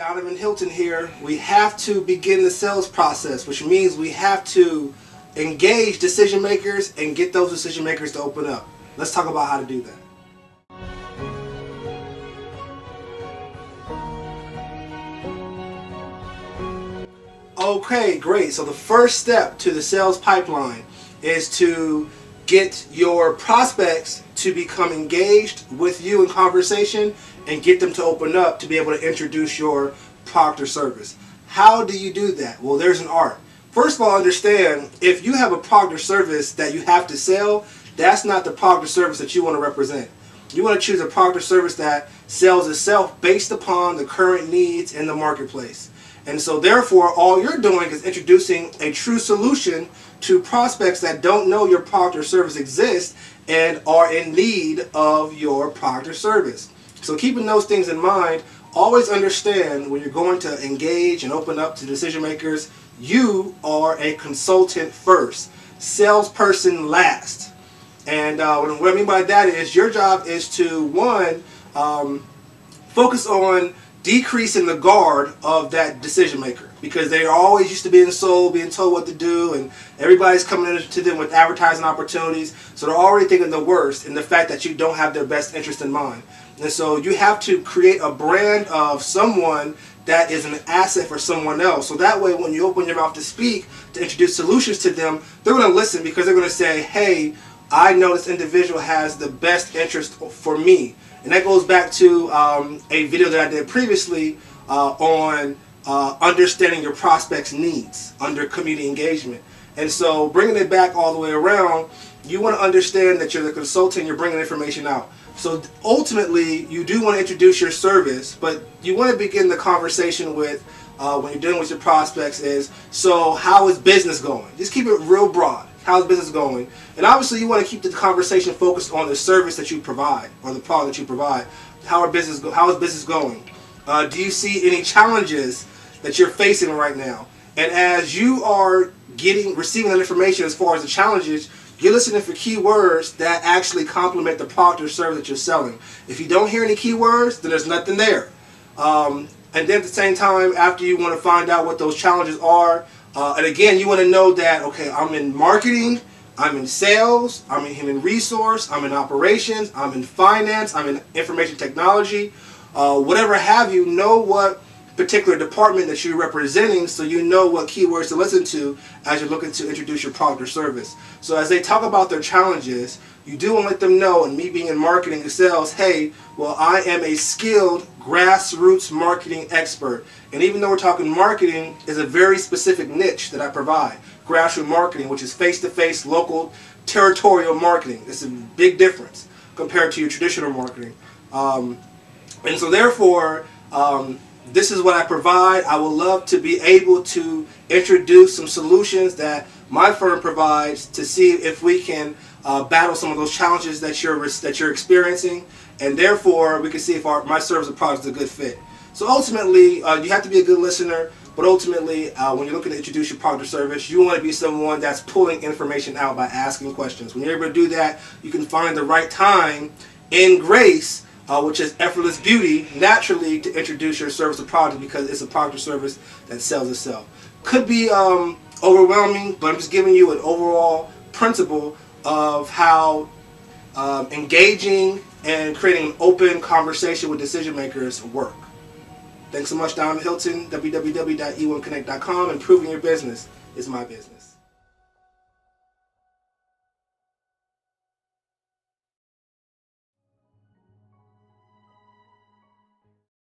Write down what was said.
Danavan Hylton here. We have to begin the sales process, which means we have to engage decision makers and get those decision makers to open up. Let's talk about how to do that. Okay, great. So the first step to the sales pipeline is to get your prospects to become engaged with you in conversation and get them to open up to be able to introduce your product or service. How do you do that? Well, there's an art. First of all, understand if you have a product or service that you have to sell, that's not the product or service that you want to represent. You want to choose a product or service that sells itself based upon the current needs in the marketplace. And so therefore, all you're doing is introducing a true solution to prospects that don't know your product or service exists and are in need of your product or service. So keeping those things in mind, always understand when you're going to engage and open up to decision makers, you are a consultant first, salesperson last. And uh, what I mean by that is your job is to, one, um, focus on decreasing the guard of that decision maker because they are always used to being sold, being told what to do, and everybody's coming to them with advertising opportunities. So they're already thinking the worst in the fact that you don't have their best interest in mind. And so you have to create a brand of someone that is an asset for someone else. So that way, when you open your mouth to speak, to introduce solutions to them, they're going to listen because they're going to say, hey, I know this individual has the best interest for me. And that goes back to um, a video that I did previously uh, on uh, understanding your prospect's needs under community engagement. And so bringing it back all the way around, you want to understand that you're the consultant, you're bringing information out. So ultimately, you do want to introduce your service, but you want to begin the conversation with, uh, when you're dealing with your prospects is, so how is business going? Just keep it real broad. How's business going? And obviously, you want to keep the conversation focused on the service that you provide or the product that you provide. How are business How is business going? Uh, do you see any challenges that you're facing right now? And as you are getting receiving that information as far as the challenges, you're listening for keywords that actually complement the product or service that you're selling. If you don't hear any keywords, then there's nothing there. Um, and then at the same time, after you want to find out what those challenges are, uh, and again, you want to know that, okay, I'm in marketing, I'm in sales, I'm in human resource, I'm in operations, I'm in finance, I'm in information technology, uh, whatever have you, know what particular department that you're representing so you know what keywords to listen to as you're looking to introduce your product or service. So as they talk about their challenges, you do want to let them know, and me being in marketing and sales, hey, well, I am a skilled grassroots marketing expert. And even though we're talking marketing, is a very specific niche that I provide. Grassroots marketing, which is face-to-face, local, territorial marketing. It's a big difference compared to your traditional marketing. Um, and so therefore, um, this is what I provide. I would love to be able to introduce some solutions that my firm provides to see if we can uh, battle some of those challenges that you're that you're experiencing, and therefore we can see if our, my service or product is a good fit. So ultimately, uh, you have to be a good listener, but ultimately, uh, when you're looking to introduce your product or service, you want to be someone that's pulling information out by asking questions. When you're able to do that, you can find the right time in grace uh, which is effortless beauty, naturally to introduce your service or product because it's a product or service that sells itself. Could be um, overwhelming, but I'm just giving you an overall principle of how um, engaging and creating an open conversation with decision makers work. Thanks so much, Don Hylton, www.e1connect.com. Improving your business is my business.